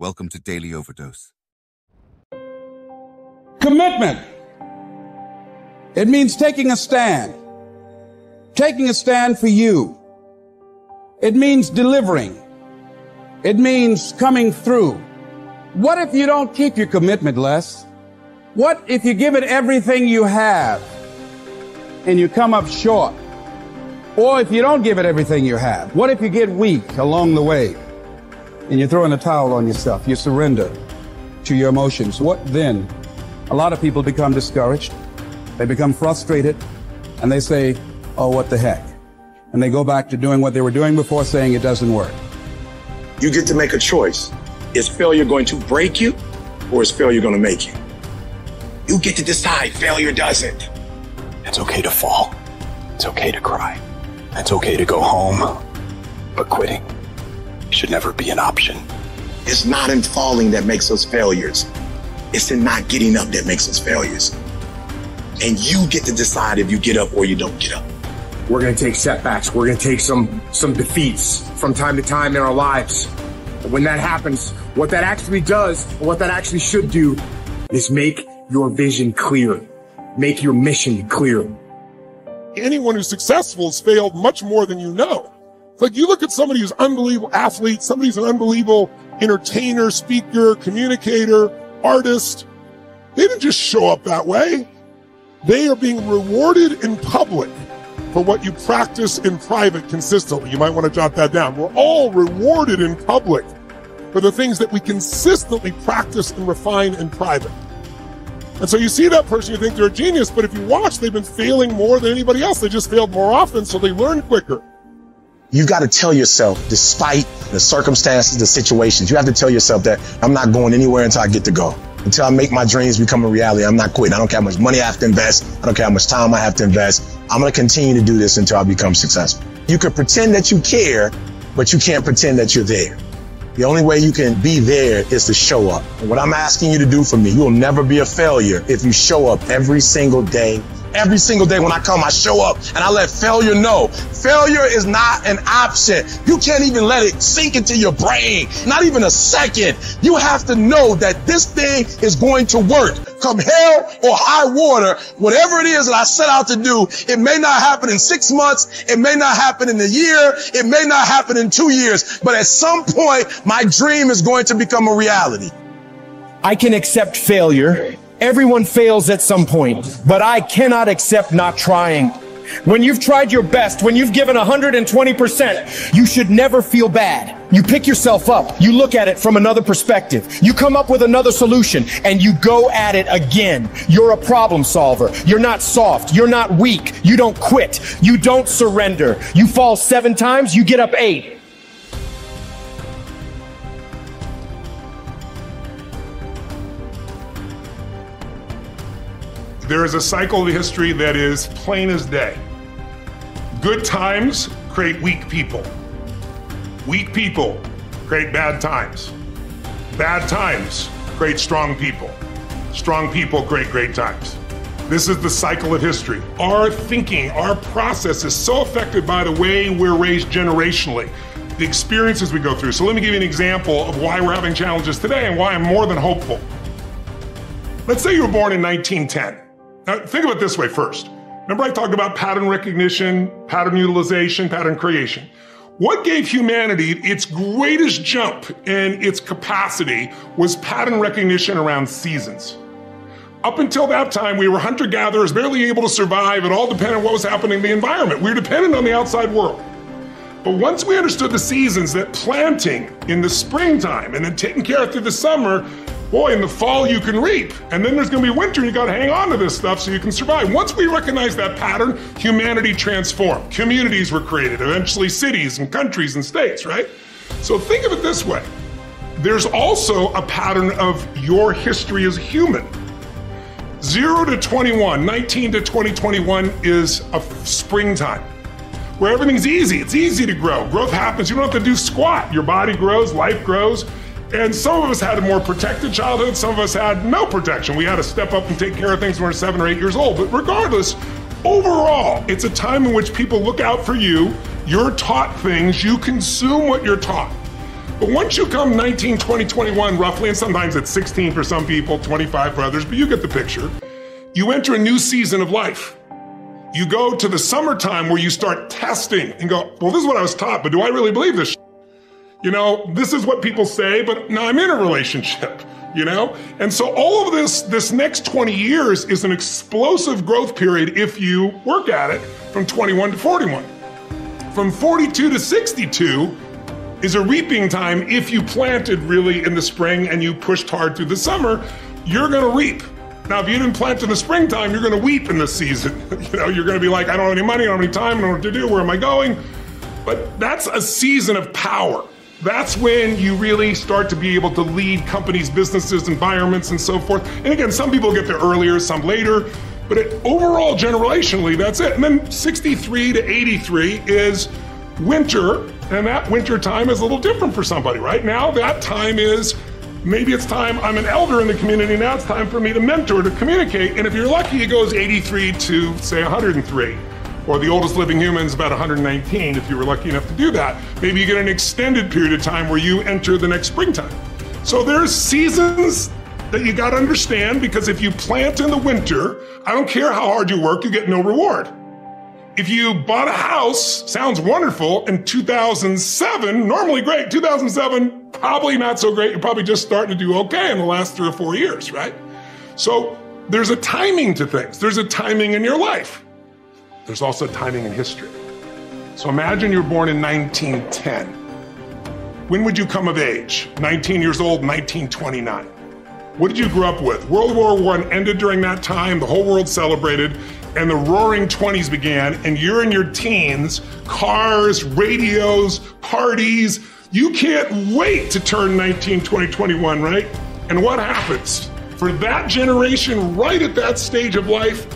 Welcome to Daily Overdose. Commitment. It means taking a stand. Taking a stand for you. It means delivering. It means coming through. What if you don't keep your commitment, Les? What if you give it everything you have and you come up short? Or if you don't give it everything you have, what if you get weak along the way and you're throwing a towel on yourself? You surrender to your emotions. What then? A lot of people become discouraged. They become frustrated and they say, oh, what the heck? And they go back to doing what they were doing before saying it doesn't work. You get to make a choice. Is failure going to break you or is failure going to make you? You get to decide failure doesn't. It's okay to fall. It's okay to cry. It's okay to go home, but quitting should never be an option. It's not in falling that makes us failures. It's in not getting up that makes us failures. And you get to decide if you get up or you don't get up. We're going to take setbacks. We're going to take some some defeats from time to time in our lives. when that happens, what that actually does, what that actually should do, is make your vision clear. Make your mission clear anyone who's successful has failed much more than you know. Like you look at somebody who's unbelievable athlete, somebody who's an unbelievable entertainer, speaker, communicator, artist. They didn't just show up that way. They are being rewarded in public for what you practice in private consistently. You might want to jot that down. We're all rewarded in public for the things that we consistently practice and refine in private. And so you see that person, you think they're a genius, but if you watch, they've been failing more than anybody else. They just failed more often, so they learn quicker. You got to tell yourself, despite the circumstances, the situations, you have to tell yourself that I'm not going anywhere until I get to go. Until I make my dreams become a reality, I'm not quitting. I don't care how much money I have to invest. I don't care how much time I have to invest. I'm going to continue to do this until I become successful. You can pretend that you care, but you can't pretend that you're there. The only way you can be there is to show up. And what I'm asking you to do for me, you will never be a failure if you show up every single day Every single day when I come, I show up and I let failure know. Failure is not an option. You can't even let it sink into your brain. Not even a second. You have to know that this thing is going to work. Come hell or high water, whatever it is that I set out to do, it may not happen in six months. It may not happen in a year. It may not happen in two years, but at some point, my dream is going to become a reality. I can accept failure Everyone fails at some point, but I cannot accept not trying. When you've tried your best, when you've given 120%, you should never feel bad. You pick yourself up. You look at it from another perspective. You come up with another solution and you go at it again. You're a problem solver. You're not soft. You're not weak. You don't quit. You don't surrender. You fall seven times, you get up eight. There is a cycle of history that is plain as day. Good times create weak people. Weak people create bad times. Bad times create strong people. Strong people create great times. This is the cycle of history. Our thinking, our process is so affected by the way we're raised generationally, the experiences we go through. So let me give you an example of why we're having challenges today and why I'm more than hopeful. Let's say you were born in 1910. Now, think of it this way first. Remember, I talked about pattern recognition, pattern utilization, pattern creation. What gave humanity its greatest jump in its capacity was pattern recognition around seasons. Up until that time, we were hunter gatherers, barely able to survive. It all depended on what was happening in the environment. We were dependent on the outside world. But once we understood the seasons, that planting in the springtime and then taking care of through the summer boy, in the fall you can reap, and then there's going to be winter, and you got to hang on to this stuff so you can survive. Once we recognize that pattern, humanity transformed. Communities were created, eventually cities and countries and states, right? So think of it this way there's also a pattern of your history as a human. 0 to 21, 19 to 2021 is a springtime where everything's easy. It's easy to grow. Growth happens. You don't have to do squat. Your body grows, life grows. And some of us had a more protected childhood, some of us had no protection. We had to step up and take care of things when we were seven or eight years old. But regardless, overall, it's a time in which people look out for you, you're taught things, you consume what you're taught. But once you come 19, 20, 21, roughly, and sometimes it's 16 for some people, 25 for others, but you get the picture, you enter a new season of life. You go to the summertime where you start testing and go, well, this is what I was taught, but do I really believe this? You know, this is what people say, but now I'm in a relationship, you know? And so all of this, this next 20 years is an explosive growth period if you work at it from 21 to 41. From 42 to 62 is a reaping time if you planted really in the spring and you pushed hard through the summer, you're gonna reap. Now, if you didn't plant in the springtime, you're going to weep in this season. you know, you're going to be like, I don't have any money, I don't have any time, I don't know what to do, where am I going? But that's a season of power. That's when you really start to be able to lead companies, businesses, environments, and so forth. And again, some people get there earlier, some later, but it, overall, generationally, that's it. And then 63 to 83 is winter, and that winter time is a little different for somebody. Right now, that time is maybe it's time, I'm an elder in the community, now it's time for me to mentor, to communicate. And if you're lucky, it goes 83 to, say, 103. Or the oldest living human is about 119 if you were lucky enough to do that. Maybe you get an extended period of time where you enter the next springtime. So there's seasons that you got to understand because if you plant in the winter, I don't care how hard you work, you get no reward. If you bought a house, sounds wonderful, in 2007, normally great. 2007, probably not so great. You're probably just starting to do okay in the last three or four years, right? So there's a timing to things. There's a timing in your life. There's also timing in history. So imagine you're born in 1910. When would you come of age? 19 years old, 1929. What did you grow up with? World War I ended during that time. The whole world celebrated and the roaring 20s began, and you're in your teens, cars, radios, parties. You can't wait to turn 19, 20, 21, right? And what happens? For that generation, right at that stage of life,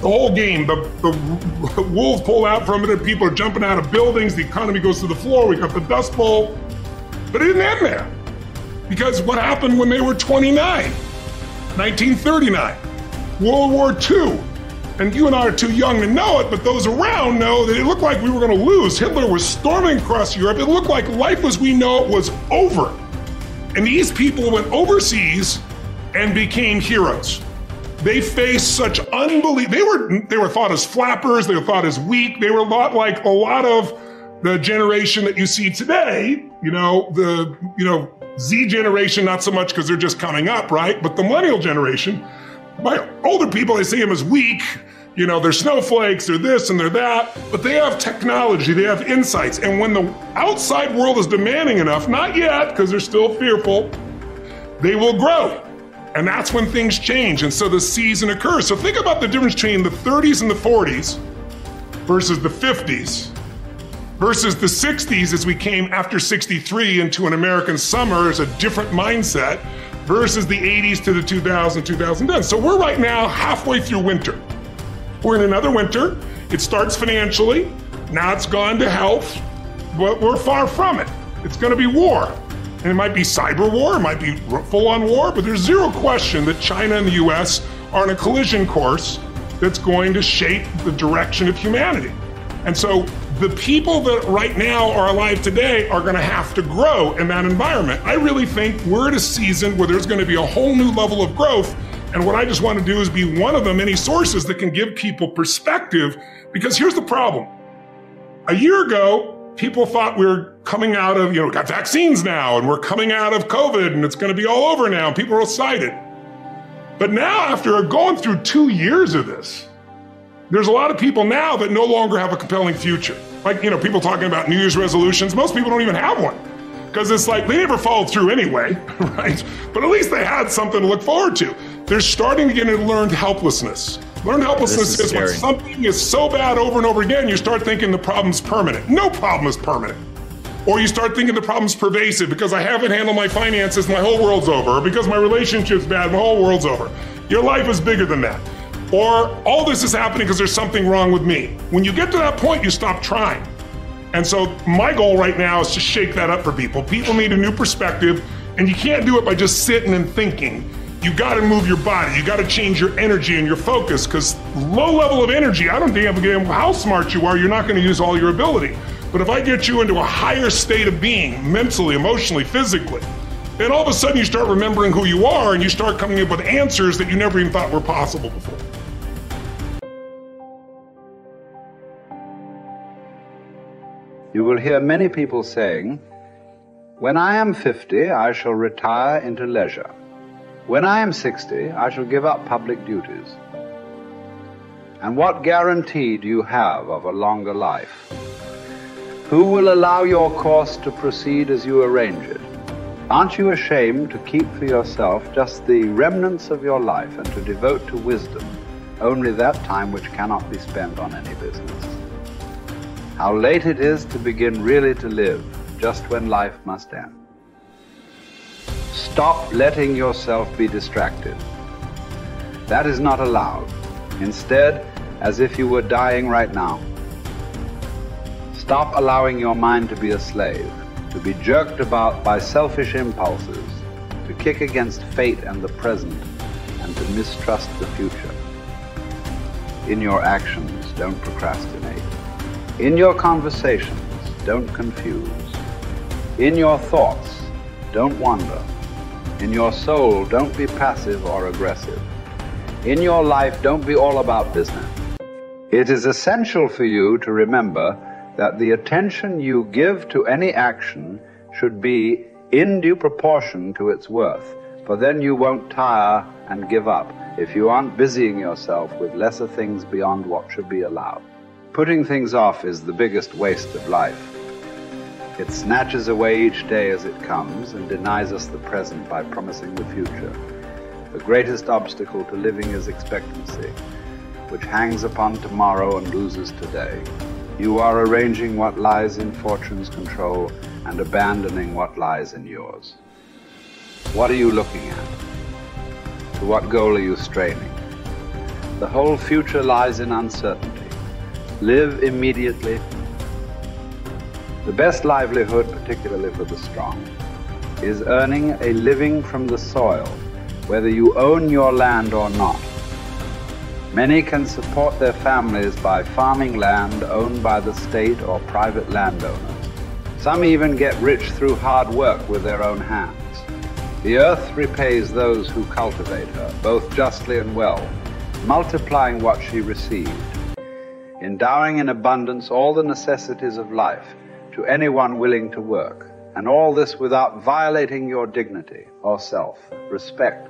the whole game, the, the wolves pull out from it, and people are jumping out of buildings, the economy goes to the floor, we got the Dust Bowl. But it didn't end there. Because what happened when they were 29? 1939, World War II, and you and I are too young to know it, but those around know that it looked like we were going to lose. Hitler was storming across Europe. It looked like life as we know it was over. And these people went overseas and became heroes. They faced such unbelievable. They were they were thought as flappers. They were thought as weak. They were a lot like a lot of the generation that you see today. You know the you know Z generation, not so much because they're just coming up, right? But the millennial generation, my older people, I see them as weak you know, they're snowflakes, they're this and they're that, but they have technology, they have insights. And when the outside world is demanding enough, not yet, because they're still fearful, they will grow. And that's when things change. And so the season occurs. So think about the difference between the 30s and the 40s versus the 50s versus the 60s as we came after 63 into an American summer as a different mindset versus the 80s to the 2000, 2010. So we're right now halfway through winter. We're in another winter. It starts financially. Now it's gone to health, but we're far from it. It's going to be war. And it might be cyber war, it might be full on war, but there's zero question that China and the US are on a collision course that's going to shape the direction of humanity. And so the people that right now are alive today are going to have to grow in that environment. I really think we're at a season where there's going to be a whole new level of growth and what I just want to do is be one of the many sources that can give people perspective. Because here's the problem. A year ago, people thought we were coming out of, you know, got vaccines now and we're coming out of COVID and it's going to be all over now. People are excited. But now, after going through two years of this, there's a lot of people now that no longer have a compelling future. Like, you know, people talking about New Year's resolutions. Most people don't even have one because it's like they never followed through anyway, right? But at least they had something to look forward to. They're starting to get into learned helplessness. Learned helplessness is, is when something is so bad over and over again, you start thinking the problem's permanent. No problem is permanent. Or you start thinking the problem's pervasive because I haven't handled my finances, my whole world's over. Or because my relationship's bad, my whole world's over. Your life is bigger than that. Or all this is happening because there's something wrong with me. When you get to that point, you stop trying. And so my goal right now is to shake that up for people. People need a new perspective, and you can't do it by just sitting and thinking. You got to move your body. You got to change your energy and your focus because low level of energy, I don't give a damn how smart you are, you're not going to use all your ability. But if I get you into a higher state of being, mentally, emotionally, physically, then all of a sudden you start remembering who you are and you start coming up with answers that you never even thought were possible before. You will hear many people saying, When I am 50, I shall retire into leisure. When I am 60, I shall give up public duties. And what guarantee do you have of a longer life? Who will allow your course to proceed as you arrange it? Aren't you ashamed to keep for yourself just the remnants of your life and to devote to wisdom only that time which cannot be spent on any business? How late it is to begin really to live just when life must end. Stop letting yourself be distracted. That is not allowed. Instead, as if you were dying right now. Stop allowing your mind to be a slave, to be jerked about by selfish impulses, to kick against fate and the present, and to mistrust the future. In your actions, don't procrastinate. In your conversations, don't confuse. In your thoughts, don't wander. In your soul, don't be passive or aggressive. In your life, don't be all about business. It is essential for you to remember that the attention you give to any action should be in due proportion to its worth, for then you won't tire and give up if you aren't busying yourself with lesser things beyond what should be allowed. Putting things off is the biggest waste of life. It snatches away each day as it comes and denies us the present by promising the future. The greatest obstacle to living is expectancy, which hangs upon tomorrow and loses today. You are arranging what lies in fortune's control and abandoning what lies in yours. What are you looking at? To what goal are you straining? The whole future lies in uncertainty. Live immediately. The best livelihood, particularly for the strong, is earning a living from the soil, whether you own your land or not. Many can support their families by farming land owned by the state or private landowners. Some even get rich through hard work with their own hands. The earth repays those who cultivate her, both justly and well, multiplying what she received endowing in abundance all the necessities of life to anyone willing to work, and all this without violating your dignity or self respect.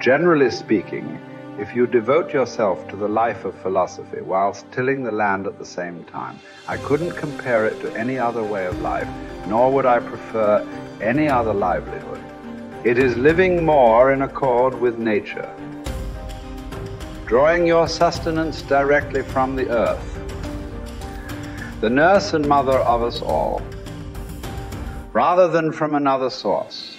Generally speaking, if you devote yourself to the life of philosophy whilst tilling the land at the same time, I couldn't compare it to any other way of life, nor would I prefer any other livelihood. It is living more in accord with nature drawing your sustenance directly from the earth, the nurse and mother of us all, rather than from another source.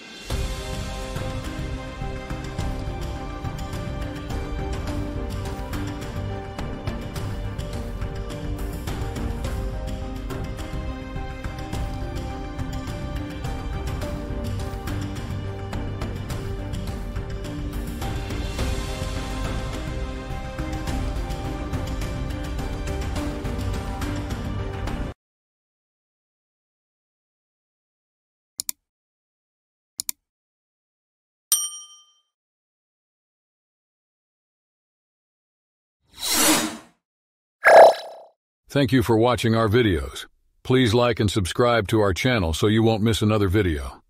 Thank you for watching our videos. Please like and subscribe to our channel so you won't miss another video.